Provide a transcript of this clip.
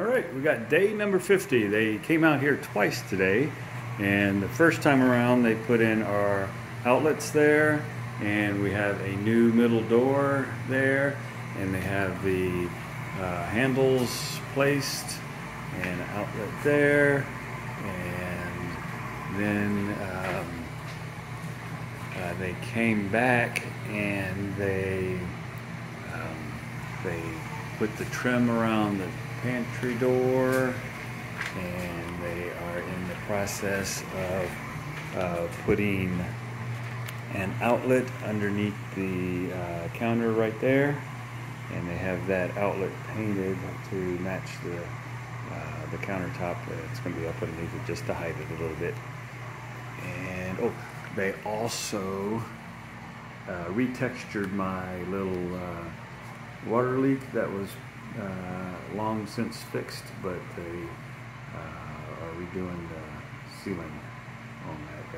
All right, we got day number 50. They came out here twice today, and the first time around they put in our outlets there, and we have a new middle door there, and they have the uh, handles placed, and outlet there, and then um, uh, they came back and they um, they put the trim around the pantry door and they are in the process of uh, putting an outlet underneath the uh, counter right there. And they have that outlet painted to match the uh, the countertop. It's going to be up underneath it just to hide it a little bit. And oh they also uh, retextured my little uh, water leak that was uh, long since fixed, but they uh, are redoing the ceiling on that.